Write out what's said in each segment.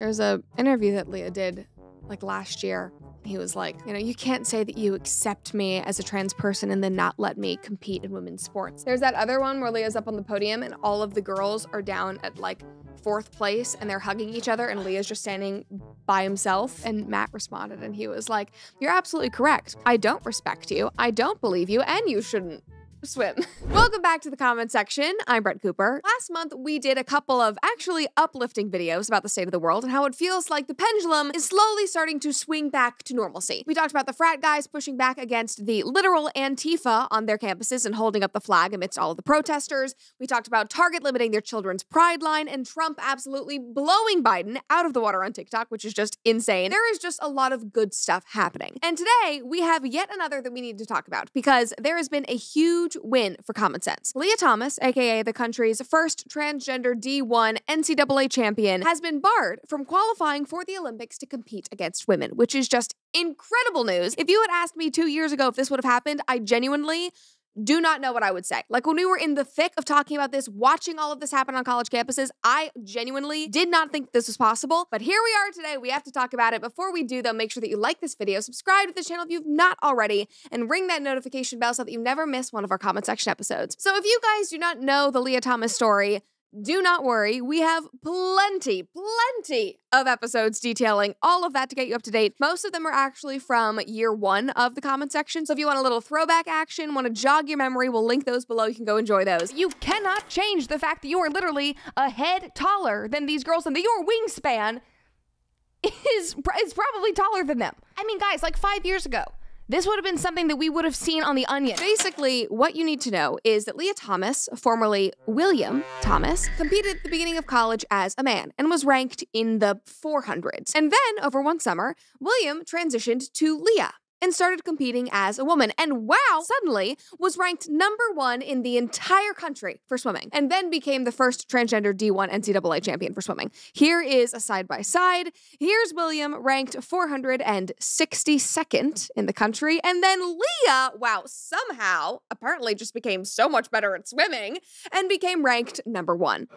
There's a interview that Lia did like last year. He was like, you know, you can't say that you accept me as a trans person and then not let me compete in women's sports. There's that other one where Lia's up on the podium and all of the girls are down at like fourth place and they're hugging each other and Lia's just standing by himself. And Matt responded and he was like, You're absolutely correct. I don't respect you. I don't believe you, and you shouldn't swim. Welcome back to the comment section. I'm Brett Cooper. Last month, we did a couple of actually uplifting videos about the state of the world and how it feels like the pendulum is slowly starting to swing back to normalcy. We talked about the frat guys pushing back against the literal Antifa on their campuses and holding up the flag amidst all of the protesters. We talked about Target limiting their children's pride line and Trump absolutely blowing Biden out of the water on TikTok, which is just insane. There is just a lot of good stuff happening. And today, we have yet another that we need to talk about because there has been a huge win for common sense. Lia Thomas, aka the country's first transgender D1 NCAA champion, has been barred from qualifying for the Olympics to compete against women, which is just incredible news. If you had asked me two years ago if this would have happened, I genuinely do not know what I would say. Like when we were in the thick of talking about this, watching all of this happen on college campuses, I genuinely did not think this was possible. But here we are today. We have to talk about it. Before we do, though, make sure that you like this video, subscribe to the channel if you've not already, and ring that notification bell so that you never miss one of our comment section episodes. So if you guys do not know the Lia Thomas story, do not worry. We have plenty, plenty of episodes detailing all of that to get you up to date. Most of them are actually from year one of the comment section. So if you want a little throwback action, want to jog your memory, we'll link those below. You can go enjoy those. You cannot change the fact that you are literally a head taller than these girls and that your wingspan is, is probably taller than them. I mean, guys, like five years ago, this would have been something that we would have seen on The Onion. Basically, what you need to know is that Lia Thomas, formerly William Thomas, competed at the beginning of college as a man and was ranked in the 400s. And then, over one summer, William transitioned to Lia and started competing as a woman. And wow, suddenly was ranked number one in the entire country for swimming, and then became the first transgender D1 NCAA champion for swimming. Here is a side by side. Here's William ranked 462nd in the country, and then Lia, wow, somehow apparently just became so much better at swimming and became ranked number one.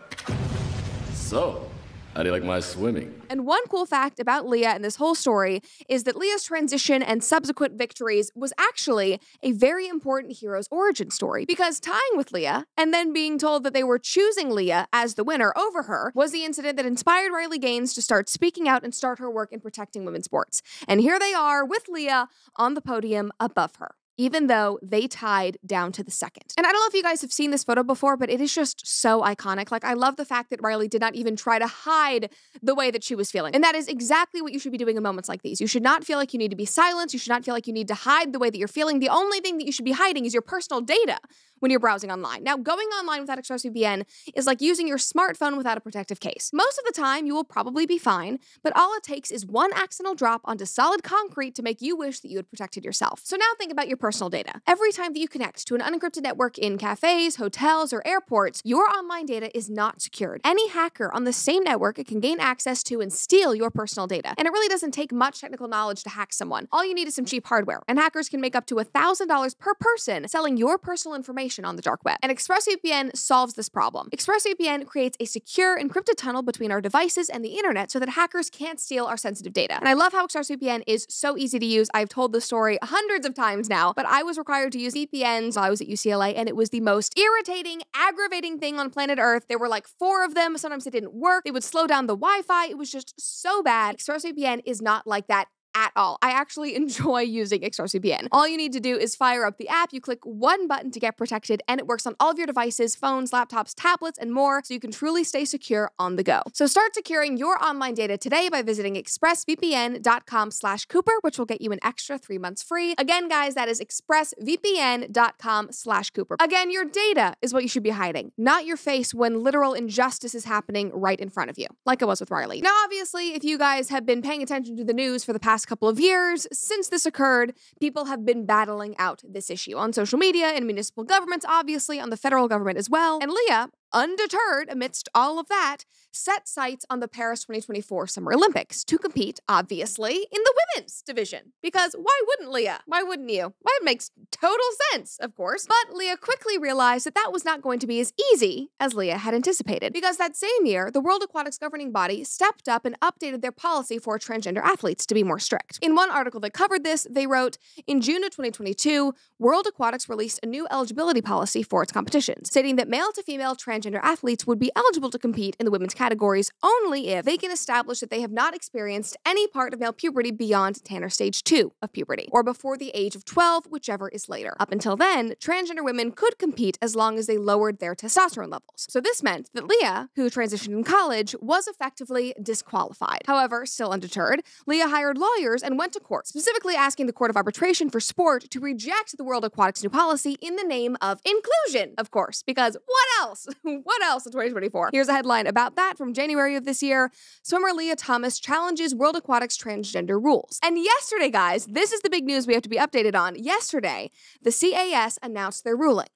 So, how do you like my swimming? And one cool fact about Lia and this whole story is that Lia's transition and subsequent victories was actually a very important hero's origin story because tying with Lia and then being told that they were choosing Lia as the winner over her was the incident that inspired Riley Gaines to start speaking out and start her work in protecting women's sports. And here they are with Lia on the podium above her even though they tied down to the second. And I don't know if you guys have seen this photo before, but it is just so iconic. Like, I love the fact that Riley did not even try to hide the way that she was feeling. And that is exactly what you should be doing in moments like these. You should not feel like you need to be silenced. You should not feel like you need to hide the way that you're feeling. The only thing that you should be hiding is your personal data when you're browsing online. Now, going online without ExpressVPN is like using your smartphone without a protective case. Most of the time, you will probably be fine, but all it takes is one accidental drop onto solid concrete to make you wish that you had protected yourself. So now think about your personal data. Every time that you connect to an unencrypted network in cafes, hotels, or airports, your online data is not secured. Any hacker on the same network can gain access to and steal your personal data. And it really doesn't take much technical knowledge to hack someone. All you need is some cheap hardware, and hackers can make up to $1,000 per person selling your personal information information on the dark web. And ExpressVPN solves this problem. ExpressVPN creates a secure encrypted tunnel between our devices and the internet so that hackers can't steal our sensitive data. And I love how ExpressVPN is so easy to use. I've told the story hundreds of times now, but I was required to use VPNs while I was at UCLA, and it was the most irritating, aggravating thing on planet Earth. There were like four of them. Sometimes it didn't work. They would slow down the Wi Fi. It was just so bad. ExpressVPN is not like that at all. I actually enjoy using ExpressVPN. All you need to do is fire up the app, you click one button to get protected, and it works on all of your devices, phones, laptops, tablets, and more, so you can truly stay secure on the go. So start securing your online data today by visiting expressvpn.com slash Cooper, which will get you an extra three months free. Again, guys, that is expressvpn.com slash Cooper. Again, your data is what you should be hiding, not your face when literal injustice is happening right in front of you, like it was with Riley. Now, obviously, if you guys have been paying attention to the news for the past couple of years, since this occurred, people have been battling out this issue on social media, in municipal governments, obviously, on the federal government as well. And Lia undeterred amidst all of that, set sights on the Paris 2024 Summer Olympics to compete, obviously, in the women's division. Because why wouldn't Lia? Why wouldn't you? Well, it makes total sense, of course. But Lia quickly realized that that was not going to be as easy as Lia had anticipated. Because that same year, the World Aquatics governing body stepped up and updated their policy for transgender athletes to be more strict. In one article that covered this, they wrote In June of 2022, World Aquatics released a new eligibility policy for its competitions, stating that male to female transgender athletes would be eligible to compete in the women's categories only if they can establish that they have not experienced any part of male puberty beyond Tanner stage 2 of puberty, or before the age of 12, whichever is later. Up until then, transgender women could compete as long as they lowered their testosterone levels. So this meant that Lia, who transitioned in college, was effectively disqualified. However, still undeterred, Lia hired lawyers and went to court, specifically asking the Court of Arbitration for Sport to reject the World Aquatics new policy in the name of inclusion, of course, because what else? what else in 2024? Here's a headline about that from January of this year. Swimmer Lia Thomas challenges World Aquatics transgender rules. And yesterday, guys, this is the big news we have to be updated on. Yesterday, the CAS announced their ruling.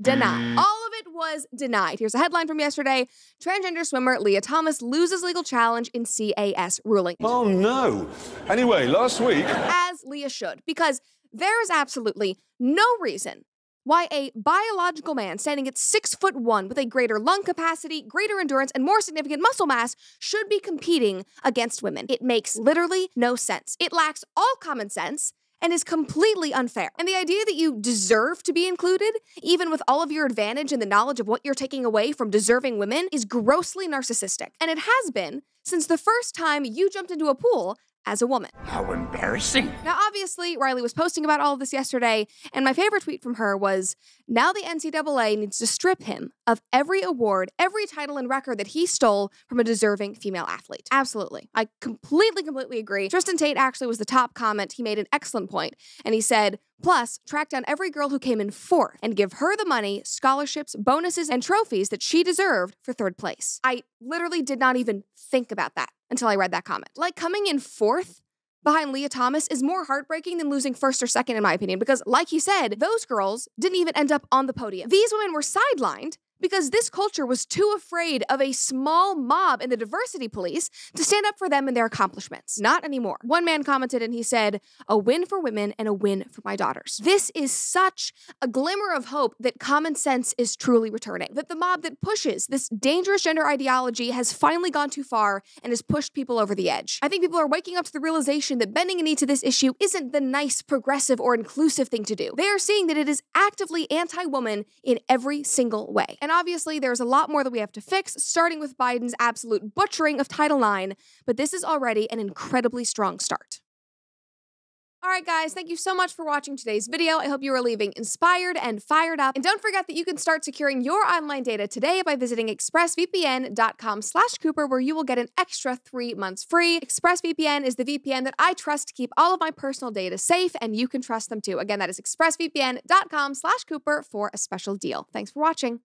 Denied. Mm. All of it was denied. Here's a headline from yesterday. Transgender swimmer Lia Thomas loses legal challenge in CAS ruling. Oh no. Anyway, last week. As Lia should, because there is absolutely no reason why a biological man standing at six foot one with a greater lung capacity, greater endurance, and more significant muscle mass should be competing against women. It makes literally no sense. It lacks all common sense and is completely unfair. And the idea that you deserve to be included, even with all of your advantage and the knowledge of what you're taking away from deserving women, is grossly narcissistic. And it has been since the first time you jumped into a pool as a woman. How embarrassing. Now, obviously, Riley was posting about all of this yesterday, and my favorite tweet from her was now the NCAA needs to strip him of every award, every title and record that he stole from a deserving female athlete. Absolutely. I completely, completely agree. Tristan Tate actually was the top comment. He made an excellent point, and he said, Plus, track down every girl who came in fourth and give her the money, scholarships, bonuses, and trophies that she deserved for third place. I literally did not even think about that until I read that comment. Like coming in fourth behind Lia Thomas is more heartbreaking than losing first or second, in my opinion, because, like he said, those girls didn't even end up on the podium. These women were sidelined because this culture was too afraid of a small mob in the diversity police to stand up for them and their accomplishments. Not anymore. One man commented and he said, A win for women and a win for my daughters. This is such a glimmer of hope that common sense is truly returning, that the mob that pushes this dangerous gender ideology has finally gone too far and has pushed people over the edge. I think people are waking up to the realization that bending a knee to this issue isn't the nice, progressive, or inclusive thing to do. They are seeing that it is actively anti woman in every single way. And obviously, there's a lot more that we have to fix, starting with Biden's absolute butchering of Title IX, but this is already an incredibly strong start. All right, guys, thank you so much for watching today's video. I hope you are leaving inspired and fired up. And don't forget that you can start securing your online data today by visiting expressvpn.com slash Cooper, where you will get an extra three months free. ExpressVPN is the VPN that I trust to keep all of my personal data safe, and you can trust them too. Again, that is expressvpn.com slash Cooper for a special deal. Thanks for watching.